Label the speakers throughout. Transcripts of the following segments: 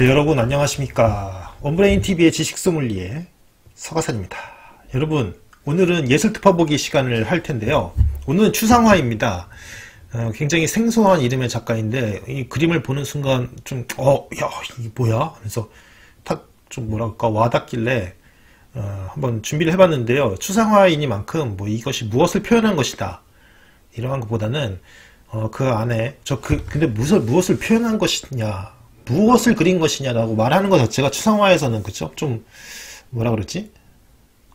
Speaker 1: 네, 여러분 안녕하십니까? 원브레인TV의 지식소믈리에 서가산입니다. 여러분 오늘은 예술 특파 보기 시간을 할 텐데요. 오늘은 추상화입니다. 어, 굉장히 생소한 이름의 작가인데 이 그림을 보는 순간 좀 어, 야, 이게 뭐야? 하면서 탁 좀 뭐랄까 와닿길래 어, 한번 준비를 해봤는데요. 추상화이니만큼 뭐 이것이 무엇을 표현한 것이다. 이러한 것보다는 어, 그 안에 저 그 근데 무엇을 무엇을 표현한 것이냐 무엇을 그린 것이냐라고 말하는 것 자체가 추상화에서는 그쵸? 좀 뭐라 그러지?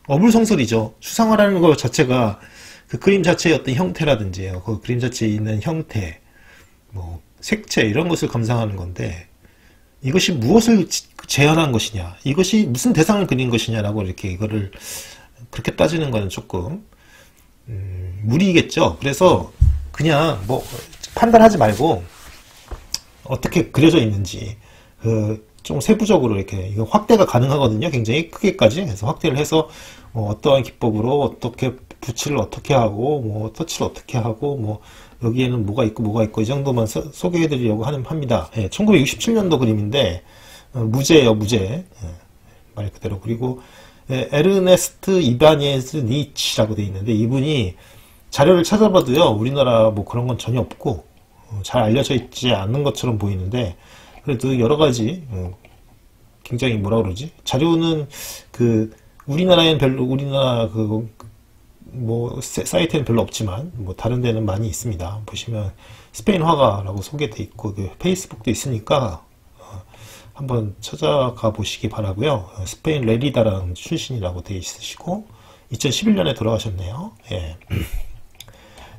Speaker 1: 어불성설이죠. 추상화라는 것 자체가 그 그림 자체의 어떤 형태라든지 그 그림 자체에 있는 형태, 뭐 색채 이런 것을 감상하는 건데 이것이 무엇을 재현한 것이냐, 이것이 무슨 대상을 그린 것이냐라고 이렇게 이거를 그렇게 따지는 것은 조금 음, 무리겠죠. 그래서 그냥 뭐 판단하지 말고 어떻게 그려져 있는지 그 좀 세부적으로 이렇게 이거 확대가 가능하거든요. 굉장히 크게까지 해서 확대를 해서 뭐 어떠한 기법으로 어떻게 붓칠을 어떻게 하고 뭐 터치를 어떻게 하고 뭐 여기에는 뭐가 있고 뭐가 있고 이 정도만 서, 소개해 드리려고 하는 합니다. 예, 1967년도 그림인데 어, 무제예요 무제 예, 말 그대로 그리고 예, 에르네스트 이바니에스 니치라고 되어 있는데 이분이 자료를 찾아봐도요 우리나라 뭐 그런 건 전혀 없고 어, 잘 알려져 있지 않는 것처럼 보이는데 그래도 여러 가지 어, 굉장히 뭐라 그러지 자료는 그 우리나라엔 별로 우리나라 그 뭐 사이트에는 별로 없지만 뭐 다른 데는 많이 있습니다. 보시면 스페인 화가라고 소개돼 있고 그 페이스북도 있으니까 어, 한번 찾아가 보시기 바라고요. 어, 스페인 레리다라는 출신이라고 돼 있으시고 2011년에 돌아가셨네요. 예.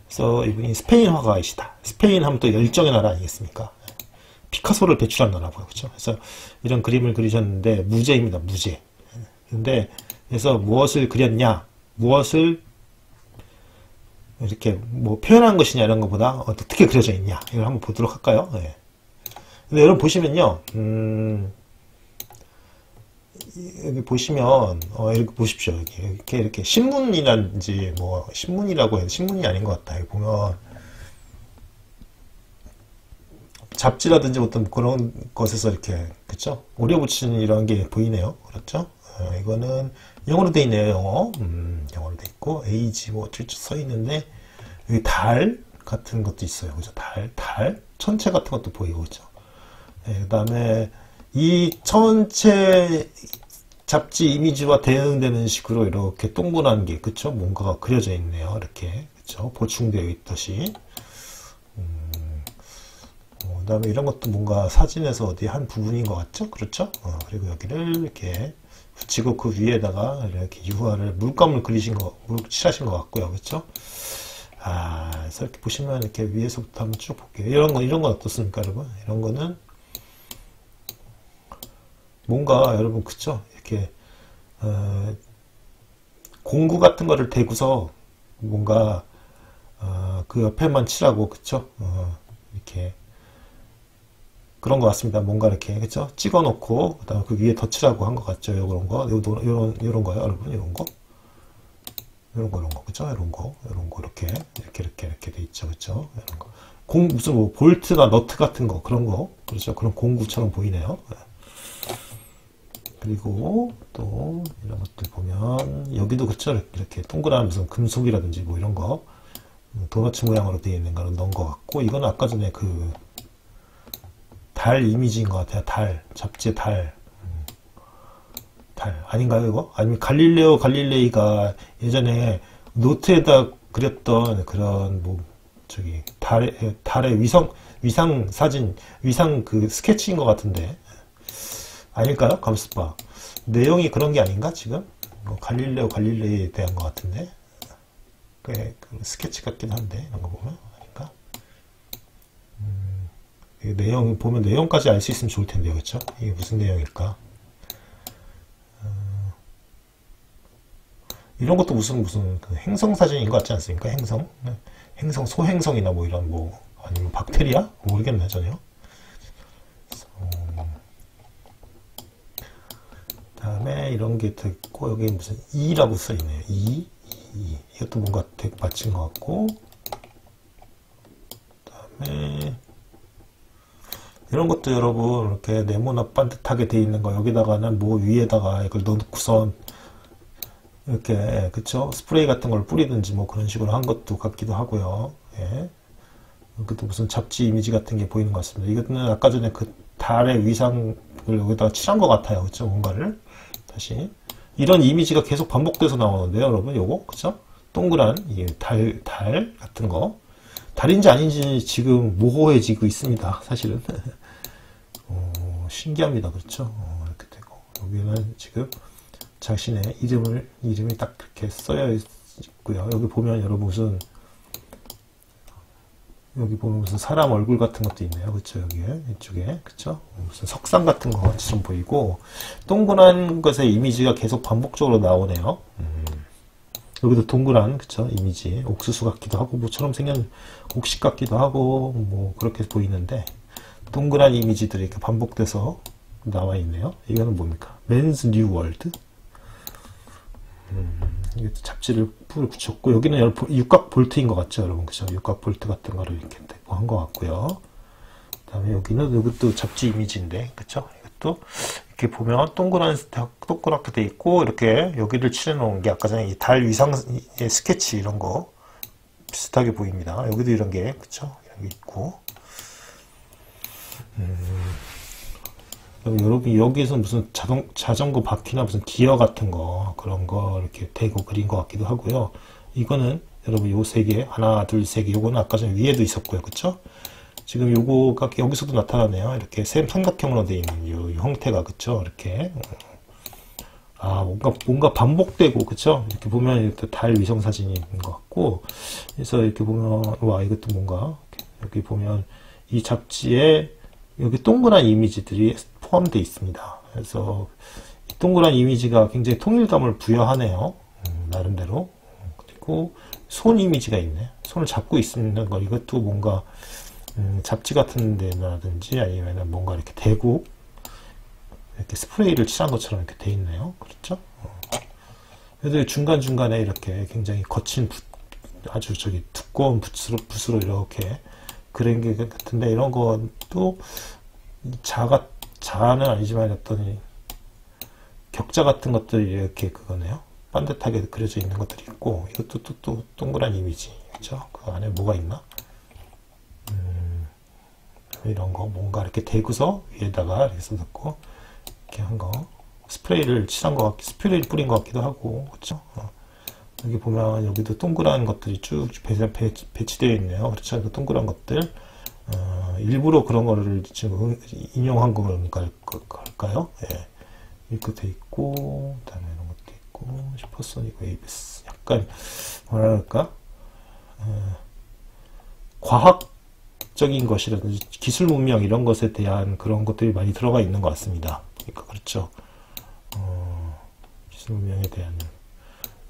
Speaker 1: 그래서 이분이 스페인 화가이시다. 스페인 하면 또 열정의 나라 아니겠습니까? 피카소를 배출한 나라고요. 그렇죠? 그래서 이런 그림을 그리셨는데 무제입니다. 무제. 근데 그래서 무엇을 그렸냐, 무엇을 이렇게 뭐 표현한 것이냐 이런 것보다 어떻게 그려져 있냐 이걸 한번 보도록 할까요? 네. 근데 여러분 보시면요, 음, 여기 보시면 어, 이렇게 보십시오. 여기 이렇게 이렇게 신문이란지 뭐 신문이라고 해도 신문이 아닌 것 같다. 여기 보면 잡지라든지 어떤 그런 것에서 이렇게 그쵸? 오려 붙이는 이런 게 보이네요. 그렇죠? 어, 이거는 영어로 돼 있네요. 영어. 음, 영어로 돼 있고 에이지 뭐 어쩌고 써 있는데 여기 달 같은 것도 있어요. 그죠? 달, 달, 천체 같은 것도 보이고 그죠? 네, 그 다음에 이 천체 잡지 이미지와 대응되는 식으로 이렇게 동그란 게 그쵸? 뭔가가 그려져 있네요. 이렇게 그쵸? 보충되어 있듯이. 그 다음에 이런 것도 뭔가 사진에서 어디 한 부분인 것 같죠? 그렇죠? 어, 그리고 여기를 이렇게 붙이고 그 위에다가 이렇게 유화를 물감을 그리신 거, 물 칠하신 것 같고요. 그렇죠? 아, 그래서 이렇게 보시면 이렇게 위에서부터 한번 쭉 볼게요. 이런 거, 이런 건 어떻습니까, 여러분? 이런 거는 뭔가 여러분, 그쵸? 이렇게, 어, 공구 같은 거를 대고서 뭔가, 어, 그 옆에만 칠하고, 그쵸? 어, 이렇게 그런 것 같습니다. 뭔가 이렇게 그죠? 찍어 놓고 그다음에 그 위에 덧칠하고 한 것 같죠. 요런 거, 요런 요런 요런 거요, 여러분. 요런 거, 요런 거, 요런 거, 그죠? 요런 거, 요런 거 이렇게 이렇게 이렇게 이렇게 돼 있죠, 그죠? 이런 거. 공 무슨 뭐 볼트나 너트 같은 거 그런 거 그렇죠? 그런 공구처럼 보이네요. 네. 그리고 또 이런 것들 보면 여기도 그쵸 이렇게 동그란 무슨 금속이라든지 뭐 이런 거 도너츠 모양으로 되어 있는 거를 넣은 것 같고 이거는 아까 전에 그 달 이미지인 것 같아요. 달. 잡지의 달. 달. 아닌가요, 이거? 아니면 갈릴레오 갈릴레이가 예전에 노트에다 그렸던 그런, 뭐, 저기, 달의, 달의 위성, 위상 사진, 위상 그 스케치인 것 같은데. 아닐까요? 감스바. 내용이 그런 게 아닌가, 지금? 뭐 갈릴레오 갈릴레이에 대한 것 같은데. 꽤그 스케치 같긴 한데, 이런 거 보면. 내용 보면 내용까지 알 수 있으면 좋을 텐데요, 그렇죠? 이게 무슨 내용일까? 어, 이런 것도 무슨 무슨 그 행성 사진인 것 같지 않습니까? 행성, 네. 행성 소행성이나 뭐 이런 뭐 아니면 박테리아 모르겠네 전혀. 어, 다음 에 이런 게 있고 여기 무슨 이라고 써 있네요. 이, 이 이것도 뭔가 되게 맞힌 것 같고. 다음에 이런 것도 여러분 이렇게 네모나 반듯하게 돼 있는 거 여기다가는 뭐 위에다가 이걸 넣고선 이렇게 그쵸? 스프레이 같은 걸 뿌리든지 뭐 그런 식으로 한 것도 같기도 하고요. 예. 이것도 무슨 잡지 이미지 같은 게 보이는 것 같습니다. 이거는 아까 전에 그 달의 위상을 여기다가 칠한 것 같아요. 그쵸? 뭔가를 다시 이런 이미지가 계속 반복돼서 나오는데요 여러분 요거 그쵸 동그란 달, 달 같은 거 달인지 아닌지 지금 모호해지고 있습니다. 사실은 어, 신기합니다. 그렇죠? 어, 이렇게 되고 여기는 지금 자신의 이름을 이름이 딱 이렇게 써여 있고요. 여기 보면 여러분 무슨 여기 보면 무슨 사람 얼굴 같은 것도 있네요. 그렇죠? 여기에 이쪽에 그렇죠? 무슨 석상 같은 것처럼 보이고 동그란 것의 이미지가 계속 반복적으로 나오네요. 음. 여기도 동그란 그쵸 이미지 옥수수 같기도 하고 뭐처럼 생긴 곡식 같기도 하고 뭐 그렇게 보이는데 동그란 이미지들이 이렇게 반복돼서 나와 있네요 이거는 뭡니까 Man's New World 음, 잡지를 붙였고 여기는 육각 볼트인 것 같죠 여러분? 그죠? 육각 볼트 같은 거를 이렇게 한것 같고요. 그 다음에 여기는 이것도 잡지 이미지인데 그쵸? 이것도 이렇게 보면 동그란 동그랗게 돼 있고 이렇게 여기를 칠해 놓은 게 아까 전에 달 위상의 스케치 이런 거 비슷하게 보입니다. 여기도 이런 게 그쵸? 이런 게 있고. 음, 여러분 여기에서 무슨 자동 자전거 바퀴나 무슨 기어 같은 거 그런 거 이렇게 대고 그린 것 같기도 하고요. 이거는 여러분 요 세 개 하나 둘 세 개 요거는 아까 전에 위에도 있었고요. 그쵸? 지금 요거가 여기서도 나타나네요. 이렇게 삼각형으로 되어 있는 이 형태가 그쵸? 이렇게 아 뭔가 뭔가 반복되고 그쵸? 이렇게 보면 이렇게 달 위성 사진인 것 같고 그래서 이렇게 보면 와 이것도 뭔가 여기 보면 이 잡지에 여기 동그란 이미지들이 포함되어 있습니다. 그래서 동그란 이미지가 굉장히 통일감을 부여하네요. 음, 나름대로 그리고 손 이미지가 있네. 손을 잡고 있는 거 이것도 뭔가 음, 잡지 같은 데라든지 아니면 뭔가 이렇게 대고 이렇게 스프레이를 칠한 것처럼 이렇게 돼 있네요. 그렇죠? 어. 그래도 중간중간에 이렇게 굉장히 거친 붓, 아주 저기 두꺼운 붓으로, 붓으로 이렇게 그런 게 같은데 이런 것도 자가, 자는 아니지만 어떤 격자 같은 것들이 이렇게 그거네요. 반듯하게 그려져 있는 것들이 있고 이것도 또, 또 동그란 이미지 그렇죠? 그 안에 뭐가 있나? 이런 거 뭔가 이렇게 대구서 위에다가 이렇게 써놓고 이렇게 한 거 스프레이를 칠한 것 같기 스프레이 뿌린 것 같기도 하고 그렇죠 어. 여기 보면 여기도 동그란 것들이 쭉 배, 치되어 있네요 그렇죠 그 동그란 것들 어, 일부러 그런 거를 지금 인용한 걸까요 예. 이렇게 돼 있고 그다음에 이런 것도 있고 Supersonic Waves 약간 뭐라 그럴까 어, 과학 적인 것이라든지 기술 문명 이런 것에 대한 그런 것들이 많이 들어가 있는 것 같습니다. 그러니까 그렇죠. 어, 기술 문명에 대한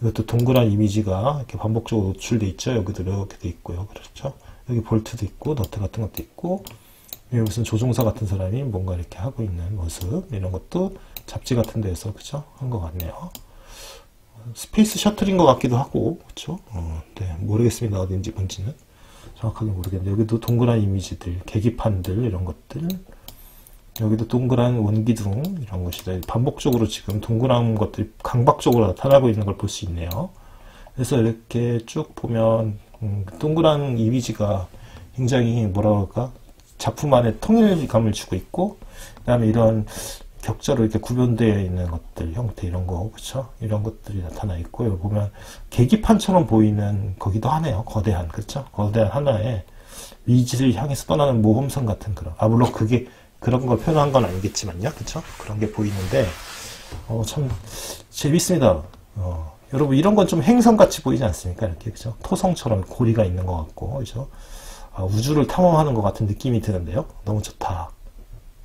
Speaker 1: 이것도 동그란 이미지가 이렇게 반복적으로 노출돼 있죠. 여기도 이렇게 돼 있고요. 그렇죠. 여기 볼트도 있고 너트 같은 것도 있고 여기 무슨 조종사 같은 사람이 뭔가 이렇게 하고 있는 모습 이런 것도 잡지 같은 데서 그죠 한 것 같네요. 스페이스 셔틀인 것 같기도 하고 그렇죠. 어, 네 모르겠습니다 어딘지 뭔지는. 정확하게 모르겠는데 여기도 동그란 이미지들 계기판들 이런 것들 여기도 동그란 원기둥 이런 것이 반복적으로 지금 동그란 것들이 강박적으로 나타나고 있는 걸 볼 수 있네요 그래서 이렇게 쭉 보면 음, 동그란 이미지가 굉장히 뭐라 그럴까? 작품 안에 통일감을 주고 있고 그 다음에 이런 격자로 이렇게 구변되어 있는 것들 형태 이런 거 그렇죠 이런 것들이 나타나 있고 여기 보면 계기판처럼 보이는 거기도 하네요. 거대한 그렇죠 거대한 하나의 위지를 향해서 떠나는 모험선 같은 그런 아 물론 그게 그런 걸 표현한 건 아니겠지만요. 그렇죠 그런 게 보이는데 어, 참 재밌습니다. 어, 여러분 이런 건 좀 행성같이 보이지 않습니까 이렇게 그죠 토성처럼 고리가 있는 것 같고 그죠 아, 우주를 탐험하는 것 같은 느낌이 드는데요 너무 좋다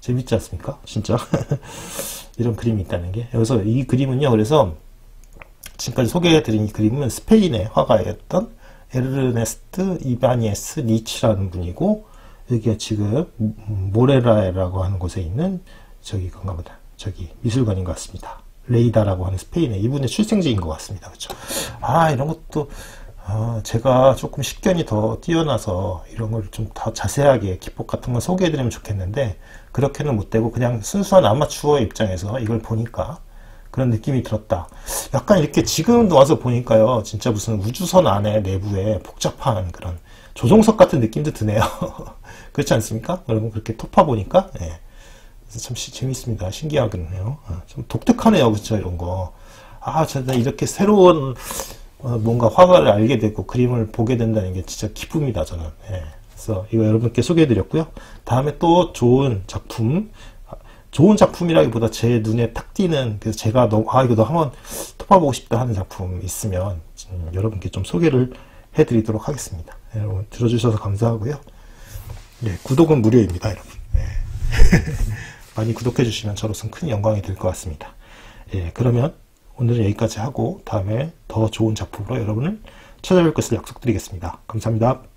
Speaker 1: 재밌지 않습니까? 진짜. 이런 그림이 있다는 게. 여기서 이 그림은요, 그래서 지금까지 소개해드린 이 그림은 스페인의 화가였던 에르네스트 이바니에스 니치라는 분이고, 여기가 지금 모레라라고 하는 곳에 있는 저기 건가 보다. 저기 미술관인 것 같습니다. 레이다라고 하는 스페인의 이분의 출생지인 것 같습니다. 그렇죠? 아, 이런 것도 아, 제가 조금 식견이 더 뛰어나서 이런 걸 좀 더 자세하게 기법 같은 걸 소개해드리면 좋겠는데 그렇게는 못 되고 그냥 순수한 아마추어의 입장에서 이걸 보니까 그런 느낌이 들었다. 약간 이렇게 지금 와서 보니까요. 진짜 무슨 우주선 안에 내부에 복잡한 그런 조종석 같은 느낌도 드네요. 그렇지 않습니까? 여러분 그렇게 토파 보니까 예. 참 시, 재밌습니다. 신기하겠네요. 아, 좀 독특하네요. 그렇죠? 이런 거. 아, 진짜 이렇게 새로운 어, 뭔가 화가를 알게 되고 그림을 보게 된다는 게 진짜 기쁨이다 저는. 예. 그래서 이거 여러분께 소개해드렸고요. 다음에 또 좋은 작품, 좋은 작품이라기보다 제 눈에 탁 띄는 그래서 제가 너무 아 이거 너 한번 토파보고 싶다 하는 작품 있으면 음, 여러분께 좀 소개를 해드리도록 하겠습니다. 예, 여러분 들어주셔서 감사하고요. 예, 구독은 무료입니다, 여러분. 예. 많이 구독해 주시면 저로서는 큰 영광이 될 것 같습니다. 예, 그러면 오늘은 여기까지 하고 다음에 더 좋은 작품으로 여러분을 찾아뵐 것을 약속드리겠습니다. 감사합니다.